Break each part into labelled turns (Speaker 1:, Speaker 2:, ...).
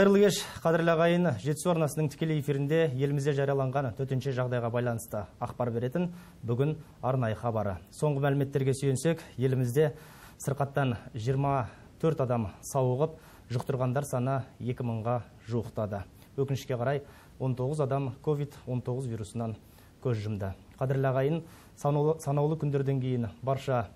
Speaker 1: Қайырлы кеш, қадірлі ағайын, жетісу арнасының тікелей эфирінде елімізде жарияланған төтенше жағдайға байланысты ақпар беретін бүгін арнайы хабары. Соңғы мәліметтерге сүйенсек, елімізде сырқаттан 24 адам сауығып, жұқтырғандар саны 2000-ға жуықтады. Өкінішке қарай 19 адам COVID-19 вирусынан көз жұмды. Қадірлі ағайын, санаулы күндерден кейін барша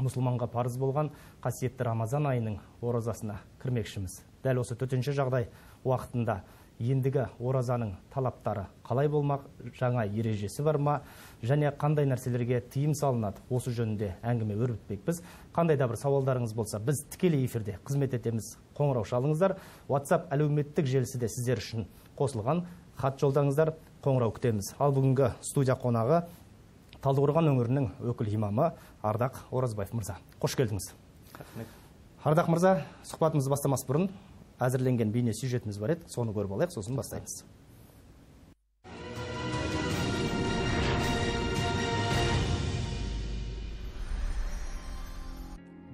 Speaker 1: мұсылманға парыз болған қасиетті рамазан айының оразасына кірмекшіміз дәл осы төтенше жағдай уақытында. Ендігі оразаның талаптары қалай болмақ жаңа ережесі бар ма және қандай нәрселерге тыйым салынады осы жөнінде әңгіме өрбітпекпіз. Қандай да бір сауалдарыңыз болса біз тікелей эфирде қызмет етеміз. Қоңырау шалыңыздар whatsapp әлеуметтік желісі де сіздер үшін қосылған. Хат жолдаңыздар қоңырау күтеміз. Ал бүгінгі студия қонағы талдықорған өңірінің өкіл имамы ардақ оразбаев мырза. Қош келдіңіз. Ардақ мырза сұхбатымызды бастамас бұрын әзірленген бейне сюжетіміз бар еді. Соны көріп алайық сосын бастаймыз.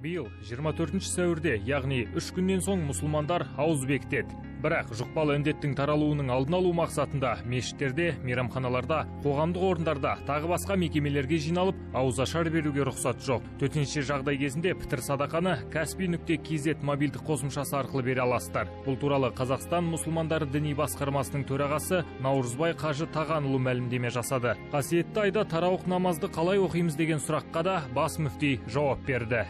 Speaker 2: Биыл 24 сәуірде яғни үш күннен соң мұсылмандар ауыз бекітеді бірақ жұқпалы індеттің таралуының алдын алу мақсатында мешіттерде мейрамханаларда қоғамдық орындарда тағы басқа мекемелерге жиналып ауызашар беруге рұқсат жоқ. Төтенше жағдай кезінде пітір садақаны каспи нүкте kz мобильдік қосымшасы арқылы бере аласыздар. Бұл туралы қазақстан мұсылмандары діни басқармасының төрағасы наурызбай қажы тағанұлы мәлімдеме жасады. Қасиетті айда тарауық намазды қалай оқимыз деген сұраққа да бас мүфти жауап берді.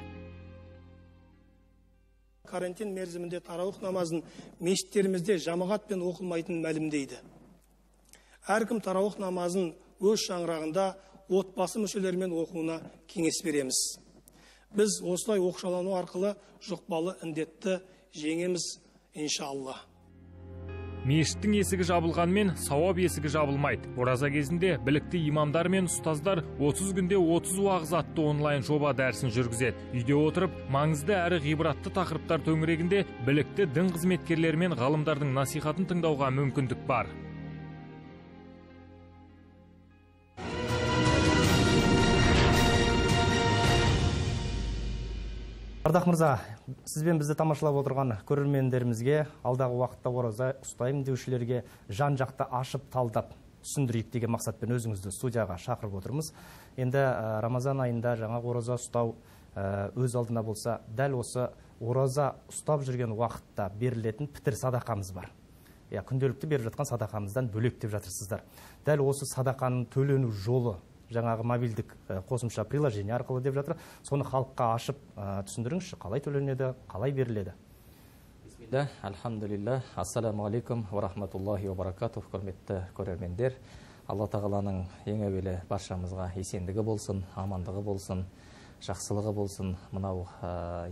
Speaker 3: Карантин мерзімінде тарауых намазын мешіттерімізде жамағатпен оқылмайтынын мәлімдейді. Әркім тарауых намазын өз шаңырағында отбасы мүшелерімен оқуына кеңес береміз. Біз осылай оқшалану арқылы жұқпалы індетті жеңеміз иншалла.
Speaker 2: Мешіттің есігі жабылғанмен сауап есігі жабылмайды. Ораза кезінде білікті имамдар мен ұстаздар 30 күнде 30 уағыз атты онлайн жоба дәрісін жүргізеді. Үйде отырып маңызды әрі ғибратты тақырыптар төңірегінде білікті дін қызметкерлері мен ғалымдардың насихатын тыңдауға мүмкіндік бар.
Speaker 1: Ардақ мырза сізбен бізді тамашалап отырған көрермендерімізге алдағы уақытта ораза ұстаймын деушілерге жан жақты ашып талдап түсіндірейік деген мақсатпен өзіңізді студияға шақырып отырмыз. Енді рамазан айында жаңа ораза ұстау өз алдына болса дәл осы ораза ұстап жүрген уақытта берілетін пітір садақамыз бар. Иә күнделікті беріп жатқан садақамыздан бөлек деп жатырсыздар. Дәл осы садақаның төлену жолы жаңағы мобильдік қосымша приложение арқылы деп жатыр. Соны халыққа ашып түсіндіріңізші қалай төленеді қалай беріледі?
Speaker 4: Бисмилля ассаламу алейкум рахматуллахи ва баракатух құрметті көрермендер. Алла тағаланың ең әуелі баршамызға есендігі болсын амандығы болсын жақсылығы болсын. Мынау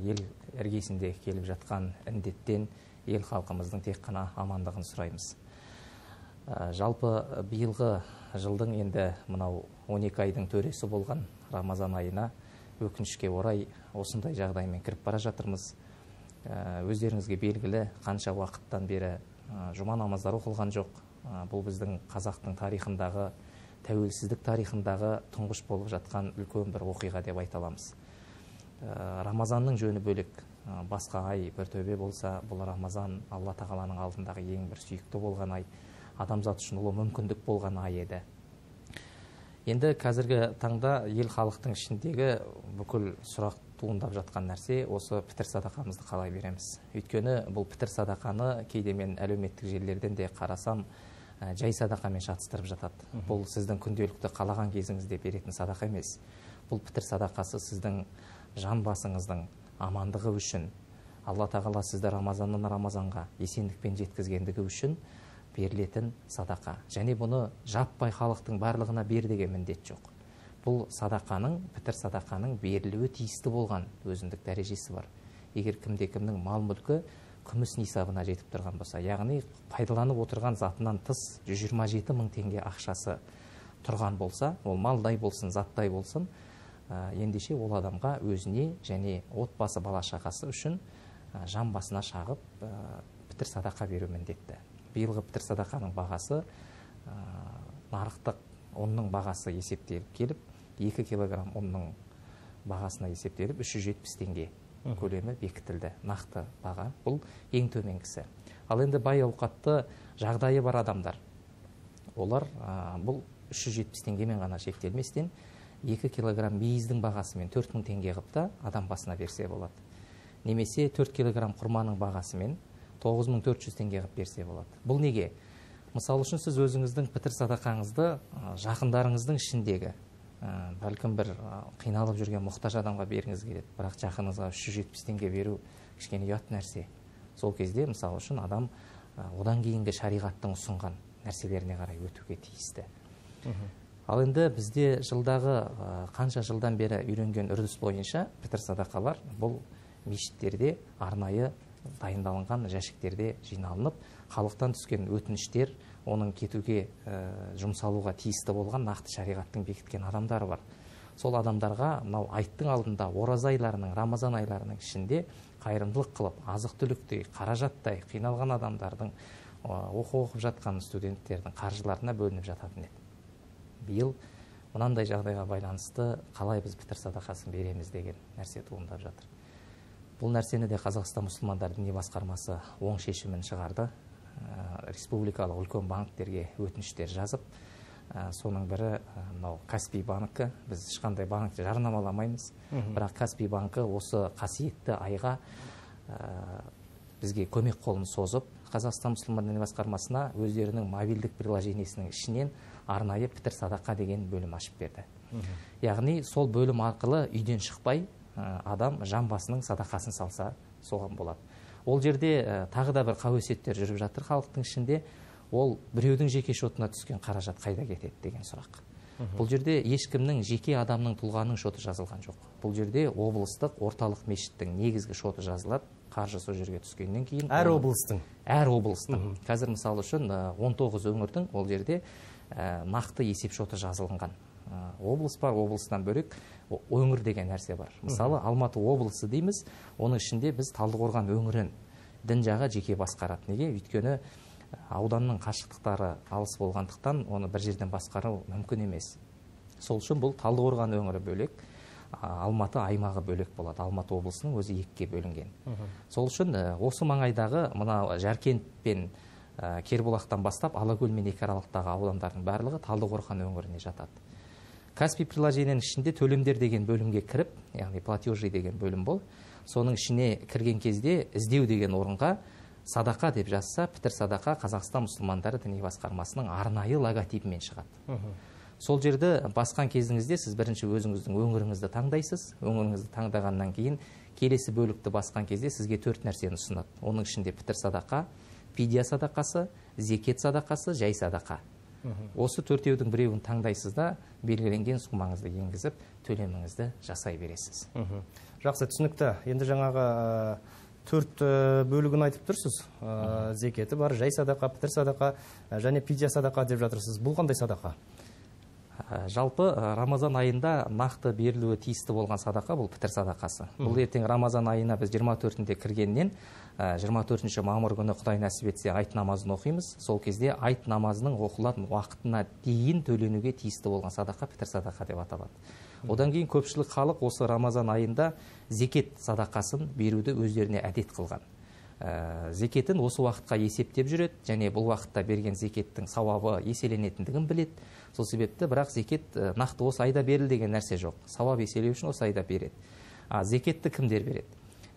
Speaker 4: ел іргесінде келіп жатқан індеттен ел халқымыздың тек қана амандығын сұраймыз. Жалпы биылғы жылдың енді мынау 12 айдың төресі болған рамазан айына өкінішке орай осындай жағдаймен кіріп бара жатырмыз. Өздеріңізге белгілі қанша уақыттан бері жұма намаздар оқылған жоқ. Бұл біздің қазақтың тарихындағы тәуелсіздік тарихындағы тұңғыш болып жатқан үлкен бір оқиға деп айта аламыз. Рамазанның жөні бөлек басқа ай бір төбе болса бұл рамазан алла тағаланың алдындағы ең бір сүйікті болған ай. Адамзат үшін ұлы мүмкіндік болған ай еді. Енді қазіргі таңда ел халықтың ішіндегі бүкіл сұрақ туындап жатқан нәрсе осы пітір садақамызды қалай береміз? Өйткені бұл пітір садақаны кейде мен әлеуметтік желілерден де қарасам жай садақамен шатыстырып жатады. Бұл сіздің күнделікті қалаған кезіңізде беретін садақа емес. Бұл пітір садақасы сіздің жан басыңыздың амандығы үшін алла тағала сізді рамазаннан рамазанға есендікпен жеткізгендігі үшін берілетін садақа. Және бұны жаппай халықтың барлығына бер деген міндет жоқ. Бұл садақаның пітір садақаның берілуі тиісті болған өзіндік дәрежесі бар. Егер кімде кімнің мал мүлкі күміс нисабына жетіп тұрған болса яғни пайдаланып отырған затынан тыс 127 мың теңге ақшасы тұрған болса ол малдай болсын заттай болсын ә, ендеше ол адамға өзіне және отбасы бала шағасы үшін ә, жан басына шағып ә, пітір садақа беру міндетті. Биылғы пітір садақаның бағасы ә, нарықтық ұнның бағасы есептеліп келіп екі килограмм ұнның бағасына есептеліп үш жүз жетпіс теңге көлемі бекітілді нақты баға. Бұл ең төменгісі. Ал енді бай ауқатты жағдайы бар адамдар. Олар бұл 370 теңгемен ғана шектелместен 2 килограмм мейіздің бағасымен 4000 теңге қылып та адам басына берсе болады. Немесе 4 килограмм құрманың бағасымен 9400 теңге қылып берсе болады. Бұл неге? Мысалы үшін сіз өзіңіздің пітір садақаңызды жақындарыңыздың ішіндегі бәлкім бір қиналып жүрген мұқтаж адамға бергіңіз келеді. Бірақ жақыныңызға үш жүз жетпіс теңге беру кішкене ұят нәрсе. Сол кезде мысалы үшін адам одан кейінгі шариғаттың ұсынған нәрселеріне қарай өтуге тиісті. Ал енді бізде жылдағы қанша жылдан бері үйренген үрдіс бойынша пітір садақалар бұл мешіттерде арнайы дайындалынған жәшіктерде жиналынып халықтан түскен өтініштер оның кетуге ә, жұмсалуға тиісті болған нақты шариғаттың бекіткен адамдары бар. Сол адамдарға мынау айттың алдында ораза айларының рамазан айларының ішінде қайырымдылық қылып азық түліктей қаражаттай қиналған адамдардың оқу оқып жатқан студенттердің қаржыларына бөлініп жататын еді. Биыл мынандай жағдайға байланысты қалай біз пітір садақасын береміз деген нәрсе туындап жатыр. Бұл нәрсені де қазақстан мұсылмандар діни басқармасы оң шешімін шығарды. Республикалық үлкен банктерге өтініштер жазып соның бірі мынау каспий банкі. Біз ешқандай банкті жарнамаламаймыз. Бірақ каспий банкі осы қасиетті айға бізге көмек қолын созып қазақстан мұсылман діни басқармасына өздерінің мобильдік приложениесінің ішінен арнайы пітір садақа деген бөлім ашып берді. Яғни сол бөлім арқылы үйден шықпай адам жан басының садақасын салса соған болады. Ол жерде тағы да бір қауесеттер жүріп жатыр халықтың ішінде. Ол біреудің жеке шотына түскен қаражат қайда кетеді деген сұрақ. Бұл жерде ешкімнің жеке адамның тұлғаның шоты жазылған жоқ. Бұл жерде облыстық орталық мешіттің негізгі шоты жазылады қаржы сол жерге түскеннен кейін
Speaker 1: әр облыстың.
Speaker 4: Әр облыстың. Қазір мысалы үшін 19 өңірдің ол жерде нақты есеп шоты жазылған. Облыс бар облыстан бөлек өңір деген нәрсе бар. Мысалы алматы облысы дейміз оның ішінде біз талдықорған өңірін дін жағы жеке басқарады. Неге? Өйткені ауданның қашықтықтары алыс болғандықтан оны бір жерден басқару мүмкін емес. Сол үшін бұл талдықорған өңірі бөлек алматы аймағы бөлек болады. Алматы облысының өзі екіге бөлінген. Сол үшін осы маңайдағы мына жаркент пен кербұлақтан бастап алакөл мен екі аралықтағы аудандардың барлығы талдықорған өңіріне жатады. Каспи приложениенің ішінде төлемдер деген бөлімге кіріп яғни платежи деген бөлім бол соның ішіне кірген кезде іздеу деген орынға садақа деп жазса пітір садақа қазақстан мұсылмандары діни басқармасының арнайы логотипімен шығады. Сол жерді басқан кезіңізде сіз бірінші өзіңіздің өңіріңізді таңдайсыз. Өңіріңізді таңдағаннан кейін келесі бөлікті басқан кезде сізге төрт нәрсені ұсынады. Оның ішінде пітір садақа пидия садақасы зекет садақасы жай садақа. Осы төртеудің біреуін таңдайсыз да белгіленген сумаңызды енгізіп төлеміңізді жасай бересіз.
Speaker 1: Жақсы түсінікті. Енді жаңағы төрт бөлігін айтып тұрсыз. Зекеті бар жай садақа пітір садақа және пидия садақа деп жатырсыз. Бұл қандай садақа?
Speaker 4: Жалпы рамазан айында нақты берілуі тиісті болған садақа бұл пітір садақасы. Бұл ертең рамазан айына біз 24-інде кіргеннен 24 мамыр күні құдай нәсіп етсе айт намазын оқимыз. Сол кезде айт намазының оқылатын уақытына дейін төленуге тиісті болған садақа пітір садақа деп аталады. Одан кейін көпшілік халық осы рамазан айында зекет садақасын беруді өздеріне әдет қылған. Ә, зекетін осы уақытқа есептеп жүреді және бұл уақытта берген зекеттің сауабы еселенетіндігін біледі. Сол себепті бірақ зекет нақты осы айда беріл деген нәрсе жоқ. Сауап еселеу үшін осы айда береді. А зекетті кімдер береді?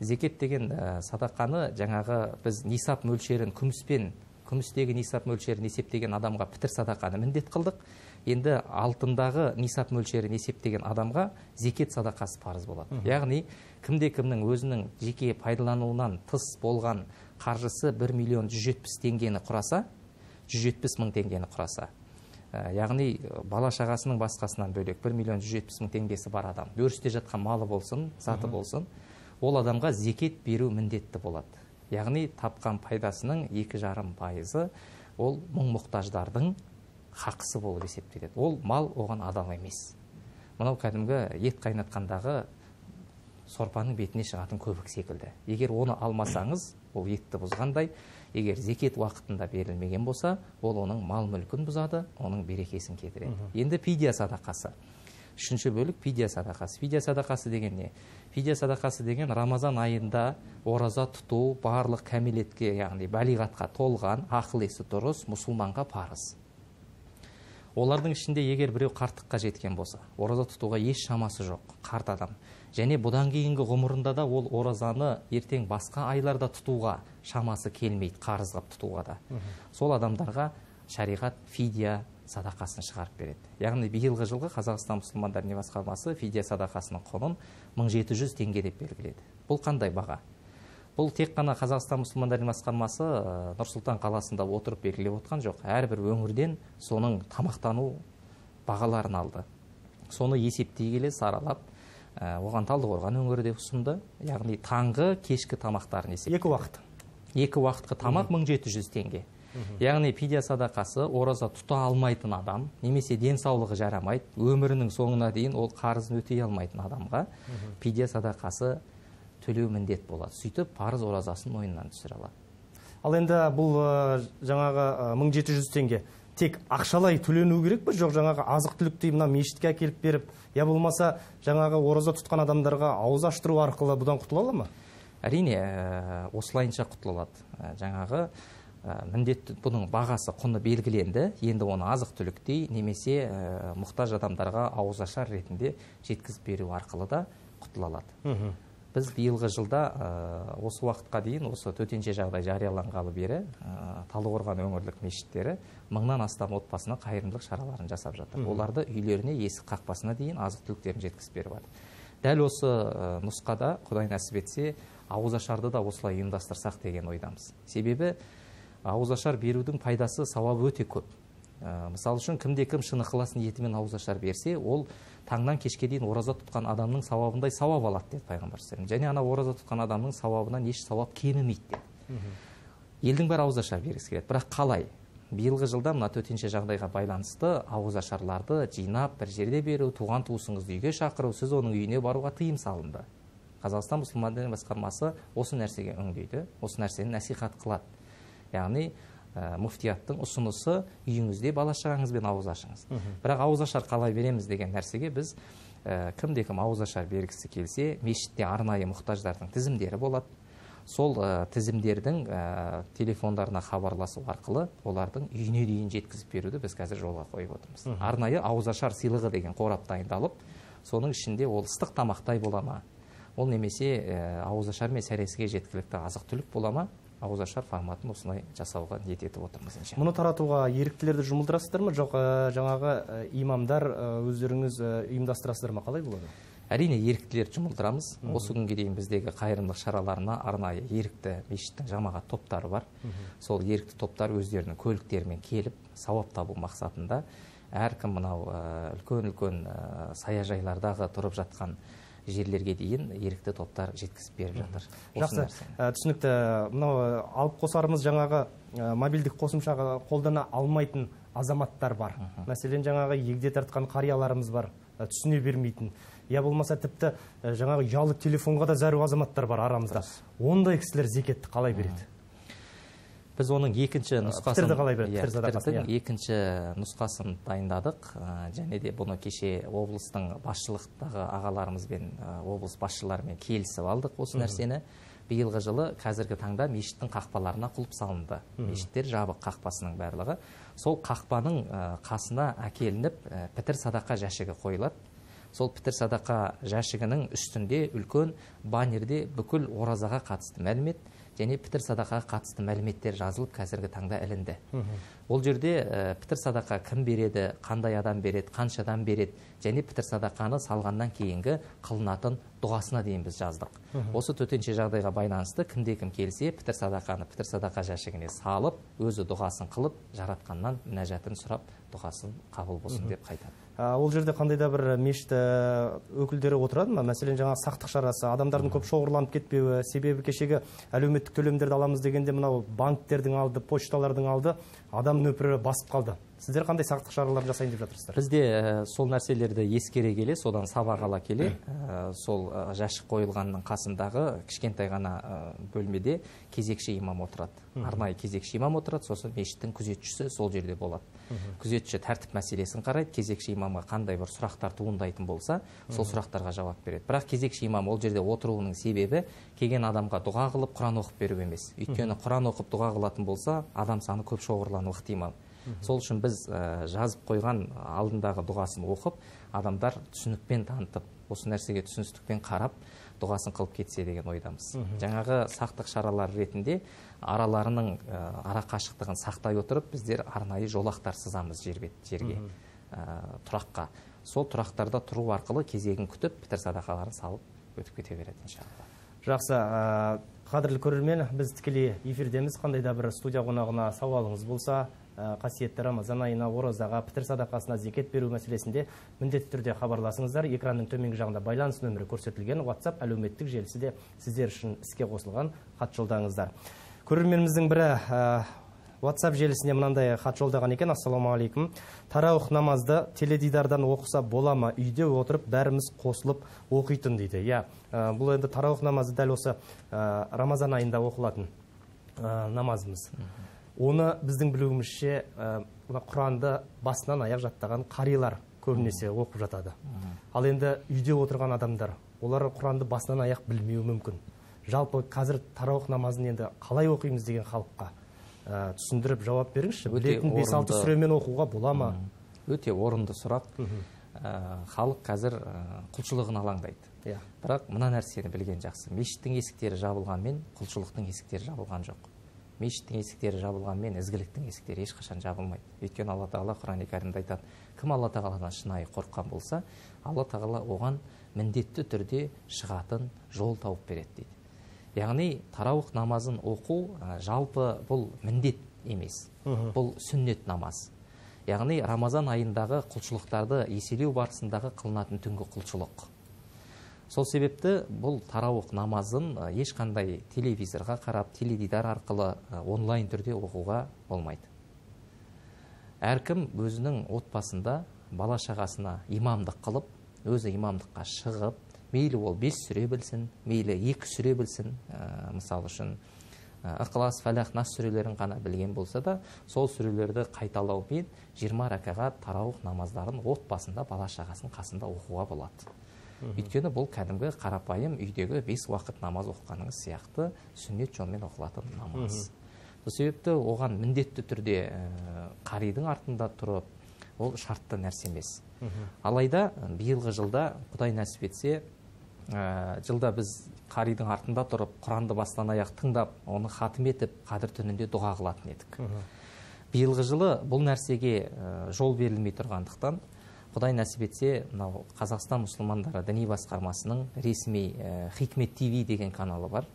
Speaker 4: Зекет деген ә, садақаны жаңағы біз нисап мөлшерін күміспен күмістегі нисап мөлшерін есептеген адамға пітір садақаны міндет қылдық. Енді алтындағы нисап мөлшерін есептеген адамға зекет садақасы парыз болады. Яғни кімде кімнің өзінің жеке пайдалануынан тыс болған қаржысы 1 миллион 170 теңгені құраса 170 мың теңгені құраса. Яғни бала шағасының басқасынан бөлек 1 миллион 170 мың теңгесі бар адам. Өрісте жатқан малы болсын заты болсын ол адамға зекет беру міндетті болады. Яғни тапқан пайдасының екі жарым пайызы ол мұң мұқтаждардың хақысы болып есептеледі ол мал оған адал емес. Мынау кәдімгі ет қайнатқандағы сорпаның бетіне шығатын көбік секілді. Егер оны алмасаңыз ол етті бұзғандай егер зекет уақытында берілмеген болса ол оның мал мүлкін бұзады оның берекесін кетіреді. Енді пидия садақасы. Үшінші бөлік фидия садақасы. Фидия садақасы деген не? Фидия садақасы деген рамазан айында ораза тұту барлық кәмелетке яғни балиғатқа толған ақыл есі дұрыс мұсылманға парыз. Олардың ішінде егер біреу қарттыққа жеткен болса ораза тұтуға еш шамасы жоқ қарт адам. Және бұдан кейінгі ғұмырында да ол оразаны ертең басқа айларда тұтуға шамасы келмейді қарыз қылып тұтуға да. Сол адамдарға шариғат фидия садақасын шығарып береді. Яғни биылғы жылғы қазақстан мұсылмандар діни басқармасы фидия садақасының құнын 1700 теңге деп белгіледі бұл қандай баға? Бұл тек қана қазақстан мұсылмандар басқармасы ә, нұр сұлтан қаласында отырып белгілеп отқан жоқ. Әрбір өңірден соның тамақтану бағаларын алды. Соны есептей келе саралап ә, оған талдықорған өңірі де ұсынды. Яғни таңғы кешкі тамақтарын есеп
Speaker 1: екі уақыт.
Speaker 4: Екі уақытқа тамақ 1700 теңге. Яғни фидия садақасы ораза тұта алмайтын адам немесе денсаулығы жарамайды өмірінің соңына дейін ол қарызын өтей алмайтын адамға фидия садақасы төлеу міндет болады. Сөйтіп парыз оразасын мойнынан түсіре алады.
Speaker 1: Ал енді бұл жаңағы ә, 1700 теңге. Тек ақшалай төлену керек пе? Жоқ жаңағы азық түліктей мына мешітке әкеліп беріп я болмаса жаңағы ораза тұтқан адамдарға ауыз аштыру арқылы бұдан құтыла ала ма?
Speaker 4: Әрине ә, осылайынша құтыла алады Ә, жаңағы ә, міндетті бұның бағасы құны белгіленді. Енді оны азық түліктей немесе ә, мұқтаж адамдарға ауызашар ретінде жеткізіп беру арқылы да құтыла алады. Біз биылғы жылда ә, осы уақытқа дейін осы төтенше жағдай жарияланғалы бері ә, талдықорған өңірлік мешіттері мыңнан астам отбасына қайырымдылық шараларын жасап жатыр. Оларды үйлеріне есік қақпасына дейін азық түліктерін жеткізіп беріп жатыр. Дәл осы ә, нұсқада құдай нәсіп етсе ауызашарды да осылай ұйымдастырсақ деген ойдамыз. Себебі ауызашар берудің пайдасы сауабы өте көп. Ә, мысалы үшін кімде кім шын ықылас ниетімен ауызашар берсе ол таңнан кешке дейін ораза тұтқан адамның сауабындай сауап алады деді пайғамбар және ана ораза тұтқан адамның сауабынан еш сауап кемімейді деді. Елдің бәрі ауызашар бергісі келеді. Бірақ қалай? Биылғы жылда мына төтенше жағдайға байланысты ауызашарларды жинап бір жерде беру туған туысыңызды үйге шақыру сіз оның үйіне баруға тыйым салынды. Қазақстан мұсылмандар діни басқармасы осы нәрсеге үңдейді осы нәрсені насихат қылады. Яғни ә, муфтияттың ұсынысы үйіңізде бала шағаңызбен ауыз ашыңыз бірақ ауызашар қалай береміз деген нәрсеге біз ә, кімде кім ауызашар бергісі келсе мешітте арнайы мұқтаждардың тізімдері болады. Сол ә, тізімдердің ә, телефондарына хабарласу арқылы олардың үйіне дейін жеткізіп беруді біз қазір жолға қойып отырмыз. Арнайы ауызашар сыйлығы деген қорап дайындалып соның ішінде ол ыстық тамақтай бола ма? Ол немесе ә, ауызашар мен сәресіге жеткілікті азық түлік бола ма? Ауызашар форматын осылай жасауға ниет етіп отырмыз
Speaker 1: мұны таратуға еріктілерді жұмылдырасыздар ма жоқ ә, жаңағы ә, имамдар ә, өздеріңіз ұйымдастырасыздар ма қалай болады?
Speaker 4: Әрине еріктілерді жұмылдырамыз. Осы күнге дейін біздегі қайырымдылық шараларына арнайы ерікті мешіттің жамағат топтары бар. Сол ерікті топтар өздерінің көліктерімен келіп сауап табу мақсатында әркім мынау үлкен үлкен саяжайлардағы тұрып жатқан жерлерге дейін ерікті топтар жеткізіп беріп жатыр.
Speaker 1: Жақсы. ә, түсінікті. Мынау ә, алып қосарымыз жаңағы ә, мобильдік қосымшаға қолдана алмайтын азаматтар бар. Мәселен жаңағы егде тартқан қарияларымыз бар. Ә, түсіне бермейтін. Я болмаса тіпті ә, жаңағы ұялы телефонға да зәру азаматтар бар арамызда. Ондай кісілер зекетті қалай береді?
Speaker 4: Біз оның екінші нұсқасын
Speaker 1: қалай?
Speaker 4: Иә,
Speaker 1: иә.
Speaker 4: екінші нұсқасын дайындадық. Және де бұны кеше облыстың басшылықтағы ағаларымызбен облыс басшыларымен келісіп алдық осы нәрсені. Биылғы жылы қазіргі таңда мешіттің қақпаларына құлып салынды. Мешіттер жабық қақпасының барлығы. Сол қақпаның қасына әкелініп пітір садақа жәшігі қойылады. Сол пітір садақа жәшігінің үстінде үлкен баннерде бүкіл оразаға қатысты мәлімет. Және пітір садақаға қатысты мәліметтер жазылып қазіргі таңда ілінді. Ол жерде ә, пітір садақа кім береді қандай адам береді қаншадан береді және пітір садақаны салғаннан кейінгі қылынатын дұғасына дейін біз жаздық. Осы төтенше жағдайға байланысты кімде кім келсе пітір садақаны пітір садақа жәшігіне салып өзі дұғасын қылып жаратқаннан мінәжатын сұрап дұғасын қабыл болсын деп қайтады.
Speaker 1: Ол жерде қандай да бір мешіт өкілдері отырады ма? Мәселен жаңағы сақтық шарасы адамдардың көп шоғырланып кетпеуі себебі кешегі әлеуметтік төлемдерді аламыз дегенде мынау банктердің алды почталардың алды адам нөпірі басып қалды. Сіздер қандай сақтық шаралар жасайын деп жатырсыздар?
Speaker 4: Бізде ә, сол нәрселерді ескере келе содан сабақ ала келе ә, сол ә, жәшік қойылғанның қасындағы кішкентай ғана ә, бөлмеде кезекші имам отырады. Арнайы кезекші имам отырады сосын мешіттің күзетшісі сол жерде болады. Күзетші тәртіп мәселесін қарайды кезекші имамға қандай бір сұрақтар туындайтын болса сол сұрақтарға жауап береді. Бірақ кезекші имам ол жерде отыруының себебі келген адамға дұға қылып құран оқып беру емес. Өйткені құран оқып дұға қылатын болса адам саны көп шоғырлануы ықтимал. Сол үшін біз ә, жазып қойған алдындағы дұғасын оқып адамдар түсінікпен танытып осы нәрсеге түсіністікпен қарап дұғасын қылып кетсе деген ойдамыз. Жаңағы сақтық шаралары ретінде араларының ә, ара қашықтығын сақтай отырып біздер арнайы жолақтар сызамыз жер бет жерге ә, тұраққа. Сол тұрақтарда тұру арқылы кезегін күтіп пітір садақаларын салып өтіп кете береді иншалла.
Speaker 1: Жақсы ә, қадірлі көрермен біз тікелей эфирдеміз. Қандай да бір студия қонағына сауалыңыз болса ә, қасиетті рамазан айына оразаға пітір садақасына зекет беру мәселесінде міндетті түрде хабарласыңыздар. Экранның төменгі жағында байланыс нөмірі көрсетілген. Whatsapp әлеуметтік желісі де сіздер үшін іске қосылған хат жолдаңыздар. Көрерменіміздің бірі ә, whatsapp желісіне мынандай хат жолдаған екен. Ассалаумағалейкум тараух намазды теледидардан оқыса бола ма? Үйде отырып бәріміз қосылып оқитын дейді. Иә ә, бұл енді тараух намазы дәл осы ә, рамазан айында оқылатын ә, намазымыз. Оны біздің білуімізше мына құранды басынан аяқ жаттаған қарилар көбінесе оқып жатады. Ал енді үйде отырған адамдар олар құранды басынан аяқ білмеуі мүмкін. Жалпы қазір тараух намазын енді қалай оқимыз деген халыққа ә, түсіндіріп жауап беріңізші. Білетін бес алты сүремен оқуға бола ма?
Speaker 4: Өте орынды сұрақ. Ә, халық қазір ә, құлшылығын алаңдайды.
Speaker 1: Иә.
Speaker 4: Бірақ мына нәрсені білген жақсы. Мешіттің есіктері жабылғанмен құлшылықтың есіктері жабылған жоқ. Мешіттің есіктері жабылғанмен ізгіліктің есіктері ешқашан жабылмайды. Өйткені алла тағала құран кәрімде айтады кім алла тағаладан шынайы қорыққан болса алла тағала оған міндетті түрде шығатын жол тауып береді дейді. Яғни тарауых намазын оқу ә, жалпы бұл міндет емес. Бұл сүннет намаз. Яғни рамазан айындағы құлшылықтарды еселеу барысындағы қылынатын түнгі құлшылық. Сол себепті бұл тарауық намазын ешқандай телевизорға қарап теледидар арқылы онлайн түрде оқуға болмайды. Әркім өзінің отбасында бала шағасына имамдық қылып өзі имамдыққа шығып мейлі ол бес сүре білсін мейлі екі сүре білсін ә, мысалы үшін ә, ықылас фәлақ нас сүрелерін ғана білген болса да сол сүрелерді қайталаумен 20 рәкағат тарауых намаздарын отбасында бала шағасының қасында оқуға болады. Өйткені бұл кәдімгі қарапайым үйдегі бес уақыт намаз оқығаныңыз сияқты сүннет жолмен оқылатын намаз. Сол себепті оған міндетті түрде ә, қаридың артында тұрып ол шартты нәрсе емес. Алайда биылғы жылда құдай нәсіп етсе ә, жылда біз қаридың артында тұрып құранды бастан аяқ тыңдап оны хатым етіп қадір түнінде дұға қылатын едік. Биылғы жылы бұл нәрсеге ә, жол берілмей тұрғандықтан құдай нәсіп етсе мынау қазақстан мұсылмандары діни басқармасының ресми ә, хикмет тв деген каналы бар.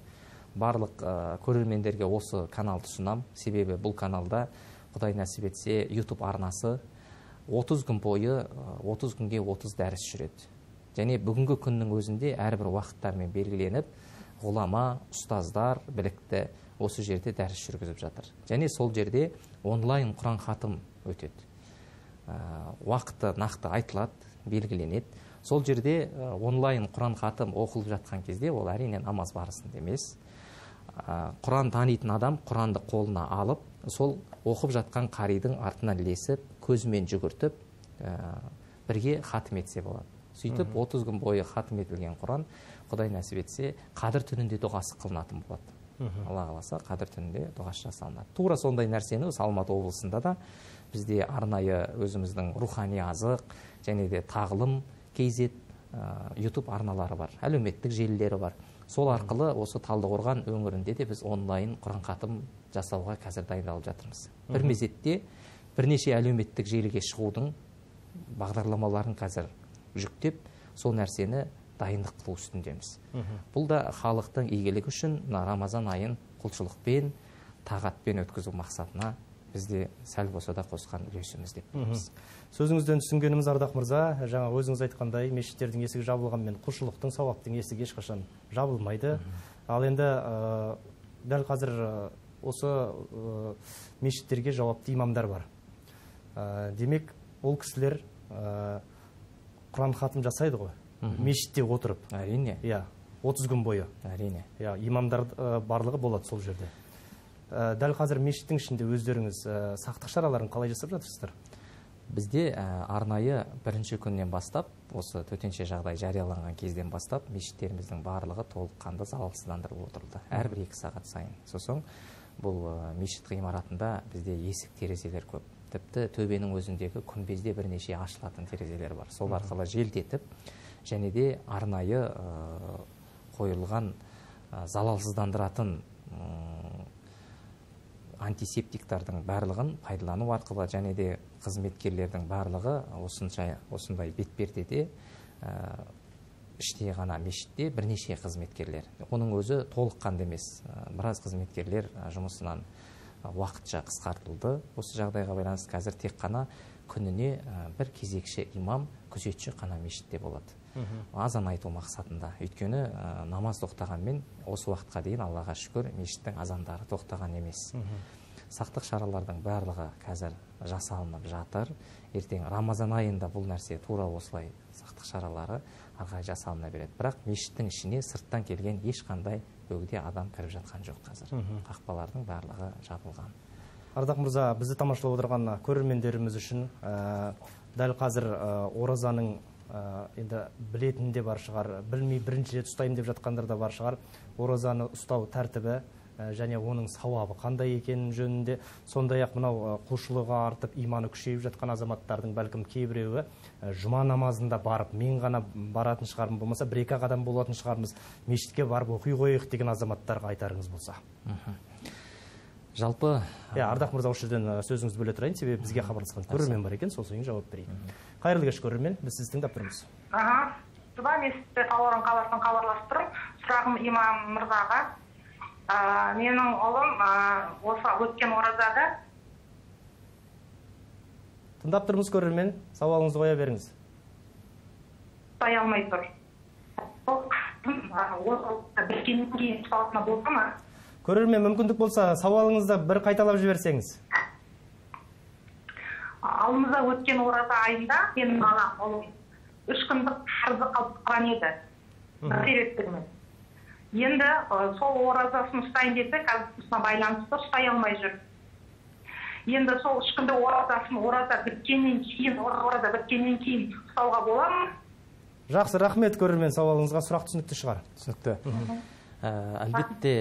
Speaker 4: Барлық ә, көрермендерге осы каналды ұсынамын себебі бұл каналда құдай нәсіп етсе ютуб арнасы 30 күн бойы ә, 30 күнге 30 дәріс жүреді. Және бүгінгі күннің өзінде әрбір уақыттармен белгіленіп ғұлама ұстаздар білікті осы жерде дәріс жүргізіп жатыр. Және сол жерде онлайн құран хатым өтеді. Ә, уақыты нақты айтылады белгіленеді. Сол жерде ә, онлайн құран хатым оқылып жатқан кезде ол әрине намаз барысында емес. Ә, құран танитын адам құранды қолына алып сол оқып жатқан қаридың артынан ілесіп көзімен жүгіртіп бірге хатым етсе болады. Сөйтіп 30 күн бойы хатым етілген құран құдай нәсіп етсе қадір түнінде дұғасы қылынатын болады. Алла қаласа қадір түнінде дұғасы жасалынады. Тура сондай нәрсені осы алматы облысында да бізде арнайы өзіміздің рухани азық және де тағылым kz ютуб арналары бар әлеуметтік желілері бар. Сол арқылы осы талдықорған өңірінде де біз онлайн құран хатым жасауға қазір дайындалып жатырмыз. Бір мезетте бірнеше әлеуметтік желіге шығудың бағдарламаларын қазір жүктеп сол нәрсені дайындық қылу үстіндеміз. Бұл да халықтың игілігі үшін мына рамазан айын құлшылықпен тағатпен өткізу мақсатына бізде сәл болса да қосқан үлесіміз деп білеміз.
Speaker 1: Сөзіңізден түсінгеніміз ардақ мырза жаңа өзіңіз айтқандай мешіттердің есігі жабылғанмен құлшылықтың сауаптың есігі ешқашан жабылмайды. Ал енді ә, дәл қазір осы ә, мешіттерге жауапты имамдар бар. Ә, демек ол кісілер құран хатым жасайды ғой мешітте отырып
Speaker 4: әрине
Speaker 1: иә 30 күн бойы
Speaker 4: әрине
Speaker 1: иә имамдар барлығы болады сол жерде ә, дәл қазір мешіттің ішінде өздеріңіз ә, сақтық шараларын қалай жасап жатырсыздар
Speaker 4: бізде ә, арнайы бірінші күннен бастап осы төтенше жағдай жарияланған кезден бастап мешіттеріміздің барлығы толыққанды залалсыздандырылып отырылды әрбір екі сағат сайын сосын бұл мешіт ғимаратында бізде есік терезелер көп тіпті төбенің өзіндегі күмбезде бірнеше ашылатын терезелер бар. Сол арқылы желдетіп және де арнайы ә, қойылған ә, залалсыздандыратын антисептиктардың барлығын пайдалану арқылы және де қызметкерлердің барлығы осынша осындай бетпердеде ә, іште ғана мешітте бірнеше қызметкерлер. Оның өзі толыққанды емес. Біраз қызметкерлер жұмысынан уақытша қысқартылды. Осы жағдайға байланысты қазір тек қана күніне бір кезекші имам күзетші қана мешітте болады. Азан айту мақсатында. Өйткені ә, намаз тоқтағанмен осы уақытқа дейін аллаға шүкір мешіттің азандары тоқтаған емес. Сақтық шаралардың барлығы қазір жасалынып жатыр. Ертең рамазан айында бұл нәрсе тура осылай сақтық шаралары ары жасалына береді. Бірақ мешіттің ішіне сырттан келген ешқандай бөгде адам кіріп жатқан жоқ қазір. Қақпалардың барлығы жабылған.
Speaker 1: Ардақ мырза бізді тамашалап отырған көрермендеріміз үшін ә, дәл қазір ә, оразаның ә, енді білетін де бар шығар білмей бірінші рет ұстаймын деп жатқандар да бар шығар. Оразаны ұстау тәртібі және оның сауабы қандай екенін жөнінде сондай ақ мынау құлшылығы артып иманы күшейіп жатқан азаматтардың бәлкім кейбіреуі ә, жұма намазында барып мен ғана баратын шығармын болмаса бір екі ақ адам болатын шығармыз мешітке барып оқи қояйық деген азаматтарға айтарыңыз болса.
Speaker 4: Жалпы
Speaker 1: иә ардақ мырза осы жерден сөзіңізді бөле тұрайын. Себебі бізге хабарласқан көрермен бар екен сол сүйін жауап берейік қайырлы кеш көрермен біз сізді тыңдап тұрмыз.
Speaker 5: Аха. Жұма мен сізді талдықорған қаласынан хабарласып тұрмын сұрағым имам мырзаға. Ә, менің ұлым ә, осы өткен оразада
Speaker 1: тыңдап тұрмыз көрермен. Сауалыңызды қоя беріңіз.
Speaker 5: Ұстай алмай тұр. Бола ма?
Speaker 1: Көрермен мүмкіндік болса сауалыңызды бір қайталап жіберсеңіз.
Speaker 5: Алдымызда өткен ораза айында менің балам ұлым үш күндік қарызы қалып қалған еді себептермен енді сол оразасын ұстайын десе қазір байланысты ұстай алмай жүр. Енді сол үш күндік оразасын ораза біткеннен кейін ораза біткеннен кейін ұстауға бола ма
Speaker 1: жақсы рахмет көрермен сауалыңызға сұрақ түсінікті шығар.
Speaker 4: түсінікті. Ә, әлбетте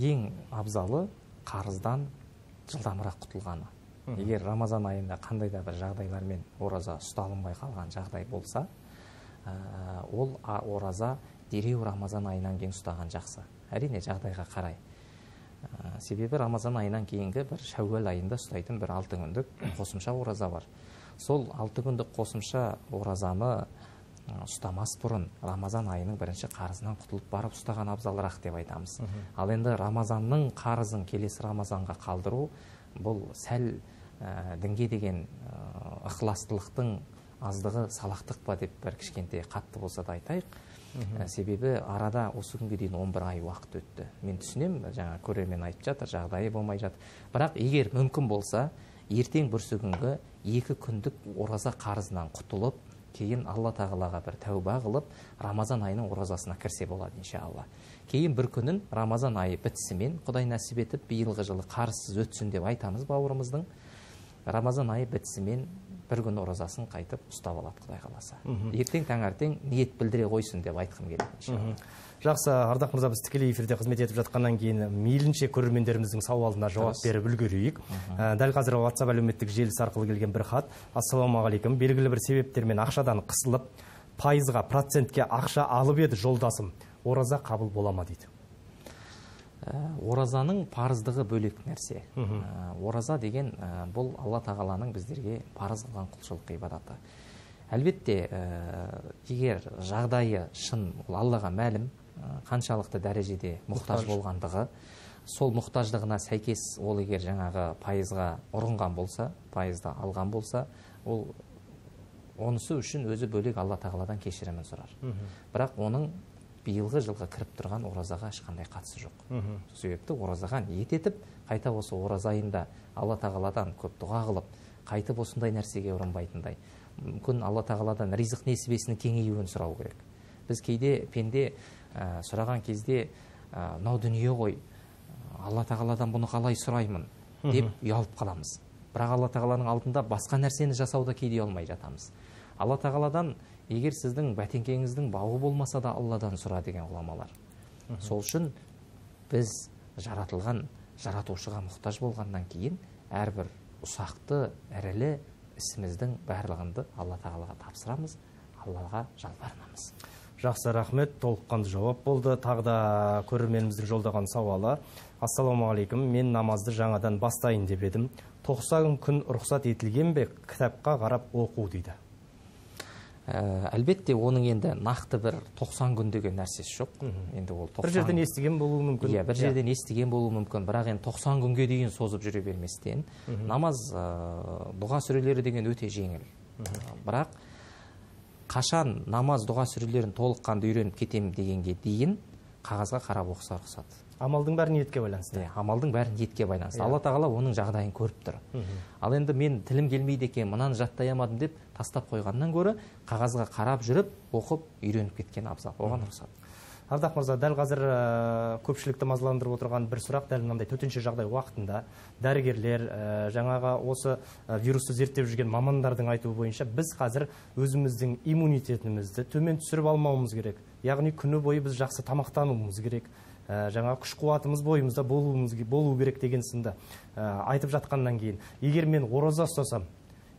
Speaker 4: ең абзалы қарыздан жылдамырақ құтылғаны. Егер рамазан айында қандай да бір жағдайлармен ораза ұсталынбай қалған жағдай болса ә, ол ораза дереу рамазан айынан кейін ұстаған жақсы. Әрине жағдайға қарай. Ә, себебі рамазан айынан кейінгі бір шәуәл айында ұстайтын бір алты күндік қосымша ораза бар. Сол алты күндік қосымша оразаны ұстамас бұрын рамазан айының бірінші қарызынан құтылып барып ұстаған абзалырақ деп айтамыз. Ал енді рамазанның қарызын келесі рамазанға қалдыру бұл сәл ә, дінге деген ықыластылықтың аздығы салақтық па деп бір кішкентай қатты болса да айтайық. Ә, себебі арада осы күнге дейін 11 ай уақыт өтті. Мен түсінемін жаңа көрермен айтып жатыр жағдайы болмай жатыр. Бірақ егер мүмкін болса ертең бүрсігүнгі екі күндік ораза қарызынан құтылып кейін алла тағалаға бір тәуба қылып рамазан айының оразасына кірсе болады иншалла. Кейін бір күнін рамазан айы бітісімен құдай нәсіп етіп биылғы жылы қарызсыз өтсін деп айтамыз бауырымыздың. Рамазан айы бітісімен бір күн оразасын қайтып ұстап алады құдай қаласа. Ертең таңертең ниет білдіре қойсын деп айтқым келеді
Speaker 1: жақсы ардақ мырза біз тікелей эфирде қызмет етіп жатқаннан кейін мейлінше көрермендеріміздің сауалына жауап беріп үлгерейік. Ә, дәл қазір ватсап әлеуметтік желісі арқылы келген бір хат. Ассалаумағалейкум. Белгілі бір себептермен ақшадан қысылып пайызға процентке ақша алып еді жолдасым. Ораза қабыл бола ма дейді.
Speaker 4: Оразаның парыздығы бөлек нәрсе. Ораза деген бұл алла тағаланың біздерге парыз қылған құлшылық ғибадаты әлбетте егер жағдайы шын ол аллаға мәлім қаншалықты дәрежеде мұқтаж болғандығы сол мұқтаждығына сәйкес ол егер жаңағы пайызға ұрынған болса пайызды алған болса ол онысы үшін өзі бөлек алла тағаладан кешірімін сұрар. Бірақ оның биылғы жылға кіріп тұрған оразаға ешқандай қатысы жоқ. Сол себепті оразаға ниет етіп қайта осы ораза айында алла тағаладан көп дұға қылып қайтып осындай нәрсеге ұрынбайтындай. Мүмкін алла тағаладан ризық несібесінің кеңеюін сұрау керек. Біз кейде пенде ә, сұраған кезде мынау ә, дүние ғой алла тағаладан бұны қалай сұраймын? Деп ұялып қаламыз. Бірақ алла тағаланың алдында басқа нәрсені жасауда кейде ұялмай жатамыз. Алла тағаладан егер сіздің бәтеңкеңіздің бауы болмаса да алладан сұра деген ғұламалар. Сол үшін біз жаратылған жаратушыға мұқтаж болғаннан кейін әрбір ұсақты ірілі ісіміздің барлығынды алла тағалаға тапсырамыз аллаға жалбарынамыз.
Speaker 1: Жақсы рахмет. Толыққанды жауап болды. Тағы да көрерменіміздің жолдаған сауалы. Ассалаумағалейкум. Мен намазды жаңадан бастайын деп едім. Тоқсан күн рұқсат етілген бе? Кітапқа қарап оқу дейді.
Speaker 4: Ә, әлбетте оның енді нақты бір 90 күн деген нәрсесі жоқ. Енді ол 90
Speaker 1: бір жерден естіген болуы мүмкін.
Speaker 4: Иә бір жерден естіген болуы мүмкін. Бірақ енді 90 күнге дейін созып жүре берместен намаз ә, дұға сүрелері деген өте жеңіл. Бірақ қашан намаз дұға сүрелерін толыққанды үйреніп кетемін дегенге дейін қағазға қарап оқыса рұқсат.
Speaker 1: Амалдың бәрі ниетке байланысты.
Speaker 4: Иә амалдың бәрі ниетке байланысты. Алла тағала оның жағдайын көріп тұр. Ал енді мен тілім келмейді екен мынаны жаттай алмадым деп тастап қойғаннан гөрі қағазға қарап жүріп оқып үйреніп кеткен абзал. Оған рұқсат.
Speaker 1: Ардақ мырза дәл қазір ә, көпшілікті мазаландырып отырған бір сұрақ дәл мынандай. Төтенше жағдай уақытында дәрігерлер ә, жаңағы осы ә, вирусты зерттеп жүрген мамандардың айтуы бойынша біз қазір өзіміздің иммунитетімізді төмен түсіріп алмауымыз керек. Яғни күні бойы біз жақсы тамақтануымыз керек. Ә, жаңағы күш қуатымыз бойымызда болуымыз болу керек деген сынды. Ә, айтып жатқаннан кейін егер мен ораза ұстасам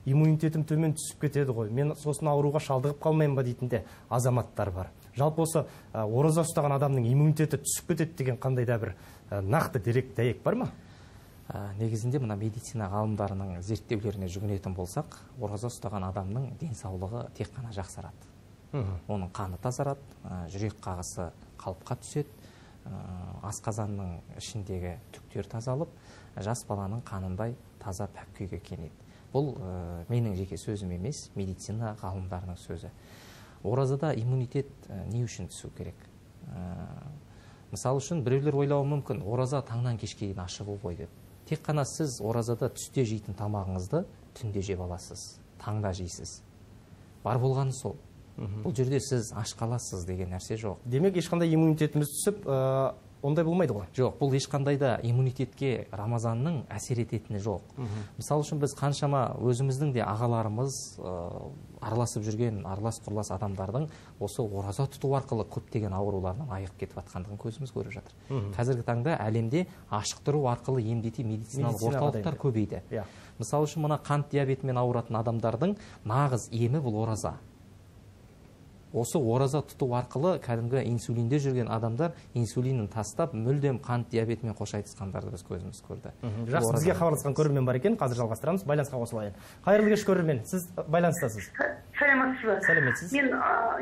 Speaker 1: иммунитетім төмен түсіп кетеді ғой. Мен сосын ауруға шалдығып қалмаймын ба дейтін де азаматтар бар. Жалпы осы ә, ораза ұстаған адамның иммунитеті түсіп кетеді деген қандай да бір нақты дерек дәйек бар ма?
Speaker 4: Ә, негізінде мына медицина ғалымдарының зерттеулеріне жүгінетін болсақ ораза ұстаған адамның денсаулығы тек қана жақсарады. Оның қаны тазарады жүрек қағысы қалыпқа түседі асқазанның ішіндегі түктер тазалып жас баланың қанындай таза пәк күйге кенеді бұл ә, менің жеке сөзім емес медицина ғалымдарының сөзі. Оразада иммунитет ә, не үшін түсу керек? Ә, мысалы үшін біреулер ойлауы мүмкін ораза таңнан кешке дейін ашығу ғой деп. Тек қана сіз оразада түсте жейтін тамағыңызды түнде жеп аласыз таңда жейсіз. Бар болғаны сол. Бұл жерде сіз аш қаласыз деген нәрсе жоқ.
Speaker 1: Демек ешқандай иммунитетіміз түсіп ә, ондай болмайды ғой.
Speaker 4: Жоқ бұл ешқандай да иммунитетке рамазанның әсер ететіні жоқ. Мысалы үшін біз қаншама өзіміздің де ағаларымыз ә, араласып жүрген аралас құрлас адамдардың осы ораза тұту арқылы көптеген аурулардан айығып кетіп жатқандығын көзіміз көріп жатыр. Қазіргі таңда әлемде ашық тұру арқылы емдейтін медициналық орталықтар көбейді.
Speaker 1: Иә.
Speaker 4: Мысалы үшін мына қант диабетімен ауыратын адамдардың нағыз емі бұл ораза. Осы ораза тұту арқылы кәдімгі инсулинде жүрген адамдар инсулинін тастап мүлдем қант диабетімен қош айтысқандарды біз көзіміз көрді.
Speaker 1: Жақсы бізге хабарласқан көрермен бар екен. Қазір жалғастырамыз. Байланысқа қосылайын қайырлы кеш көрермен. Сіз байланыстасыз.
Speaker 6: Сәлеметсіз бе?
Speaker 1: Сәлеметсіз.
Speaker 6: Мен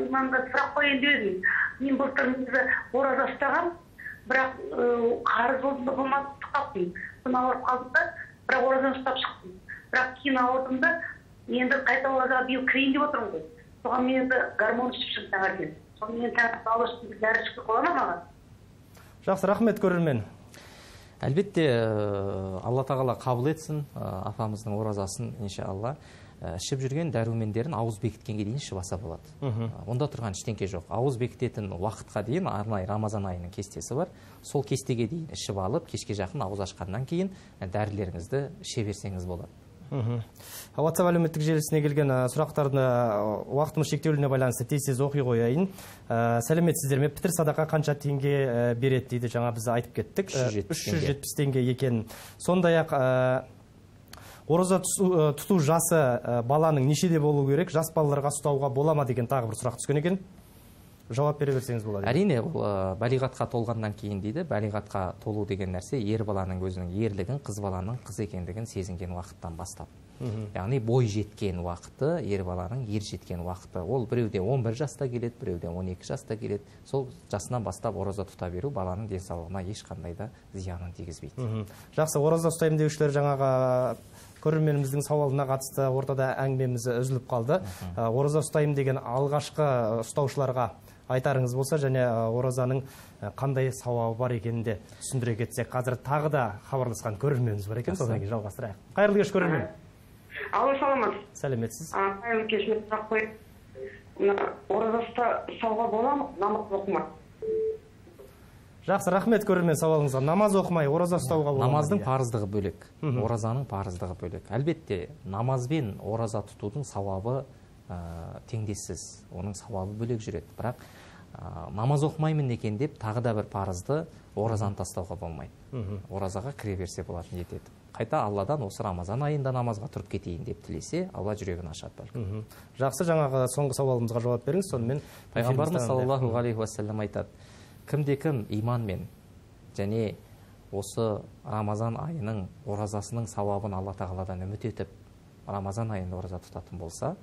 Speaker 6: имамға сұрақ қояйын деп едім мен былтыр негізі ораза ұстағанмын бірақ ә, қарыз болдым ба болмады қалыптым соны ауырып қалдым да бірақ оразаны ұстап шықтым. Бірақ кейін ауырдым да енді қайта оразаға биыл кірейін деп отырмын ғой. Соған мен енді гормон ішіп шығып таңертең соны мен таңертең алла дәрі ішуге бола ма маған?
Speaker 1: жақсы рахмет көрермен.
Speaker 4: Әлбетте ә, алла тағала қабыл етсін ә, апамыздың оразасын иншалла. Ә, ішіп жүрген дәрумендерін ауыз бекіткенге дейін ішіп алса болады Ә, онда тұрған ештеңке жоқ. Ауыз бекітетін уақытқа дейін арнайы рамазан айының кестесі бар. Сол кестеге дейін ішіп алып кешке жақын ауыз ашқаннан кейін дәрілеріңізді іше берсеңіз болады.
Speaker 1: Мхм. Ватсап әлеуметтік желісіне келген ә, сұрақтарды ә, уақытымыз шектеуліне байланысты тез тез оқи қояйын. Ә, сәлеметсіздер ме пітір садақа қанша теңге береді дейді жаңа біз айтып кеттік.
Speaker 4: 370
Speaker 1: үш жүз жетпіс теңге. екенін сондай ақ ә, ораза тұту жасы баланың нешеде болу керек? Жас балаларға ұстауға бола ма деген тағы бір сұрақ түскен екен. Жауап бере берсеңіз болады.
Speaker 4: Әрине ә, балиғатқа толғаннан кейін дейді балиғатқа толу деген нәрсе ер баланың өзінің ерлігін қыз баланың қыз екендігін сезінген уақыттан бастап. Яғни бой жеткен уақыты ер баланың ер жеткен уақыты. Ол біреуде 11 жаста келеді біреуде 12 жаста келеді. Сол жасынан бастап ораза тұта беру баланың денсаулығына ешқандай да зиянын тигізбейді.
Speaker 1: Жақсы ораза ұстаймын деушілер жаңағы көрерменіміздің сауалына қатысты ортада әңгімеміз үзіліп қалды. Ораза ұстаймын деген алғашқы ұстаушыларға айтарыңыз болса және оразаның қандай сауабы бар екенін де түсіндіре кетсек қазір тағы да хабарласқан көрерменіміз бар екен содан кейін жалғастырайық. Қайырлы кеш көрермен.
Speaker 6: Алло саламатсыз
Speaker 1: сәлеметсіз?
Speaker 6: Қайырлы кеш мен сұрақ қояйын. Ораза ұстауға бола ма намаз оқымай
Speaker 1: жақсы рахмет көрермен сауалыңызға. Намаз оқымай ораза ұстауға болады ма
Speaker 4: намаздың парыздығы бөлек. Оразаның парыздығы бөлек. Әлбетте намазбен ораза тұтудың сауабы ә, теңдессіз оның сауабы бөлек жүреді. Бірақ ә, намаз оқымаймын екен деп тағы да бір парызды оразаны тастауға болмайды оразаға кіре берсе болады ниет етіп қайта алладан осы рамазан айында намазға тұрып кетейін деп тілесе алла жүрегін ашады бәлкім.
Speaker 1: Жақсы жаңағы соңғы сауалымызға жауап беріңіз сонымен
Speaker 4: пайғамбарымыз саллаллаху алейхи уассалам айтады кімде кім иманмен және осы рамазан айының оразасының сауабын алла тағаладан үміт етіп рамазан айында ораза тұтатын болса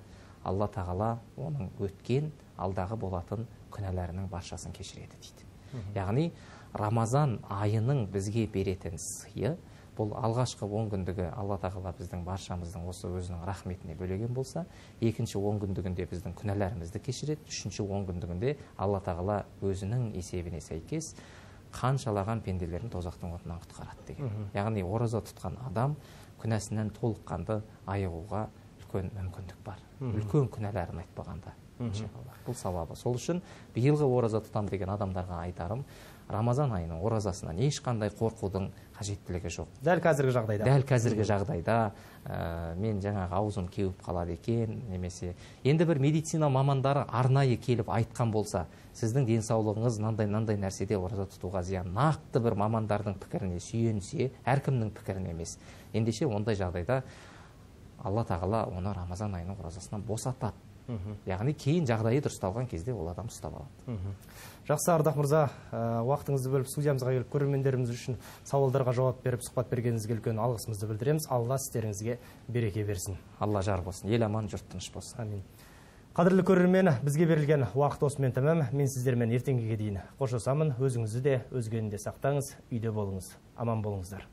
Speaker 4: алла тағала оның өткен алдағы болатын күнәларының баршасын кешіреді дейді. Яғни рамазан айының бізге беретін сыйы бұл алғашқы он күндігі алла тағала біздің баршамыздың осы өзінің рахметіне бөлеген болса екінші он күндігінде біздің күнәларымызды кешіреді үшінші он күндігінде алла тағала өзінің есебіне сәйкес қаншалаған пенделерін тозақтың отынан құтқарады деген. Яғни ораза тұтқан адам күнәсінен толыққанды айығуға үлкен мүмкіндік бар. Үлкен күнәларын айтпағанда бұл сауабы. Сол үшін биылғы ораза тұтам деген адамдарға айтарым рамазан айының оразасынан ешқандай қорқудың қажеттілігі жоқ.
Speaker 1: Дәл қазіргі жағдайда.
Speaker 4: Дәл қазіргі жағдайда ә, мен жаңағы аузым кеуіп қалады екен немесе енді бір медицина мамандары арнайы келіп айтқан болса сіздің денсаулығыңыз мынандай мынандай нәрседе ораза тұтуға зиян. Нақты бір мамандардың пікіріне сүйенсе әркімнің пікіріне емес. Ендеше ондай жағдайда алла тағала оны рамазан айының оразасынан босатады. Яғни кейін жағдайы дұрысталған кезде ол адам ұстап алады.
Speaker 1: Жақсы ардақ мырза ә, уақытыңызды бөліп студиямызға келіп көрермендеріміз үшін сауалдарға жауап беріп сұхбат бергеніңізге үлкен алғысымызды білдіреміз. Алла істеріңізге береке берсін.
Speaker 4: Алла жар болсын. Ел аман жұрт тыныш болсын.
Speaker 1: Әмин қадірлі көрермен бізге берілген уақыт осымен тәмам. Мен сіздермен ертеңгіге дейін қоштасамын. Өзіңізді де өзгені де сақтаңыз. Үйде болыңыз. Аман болыңыздар.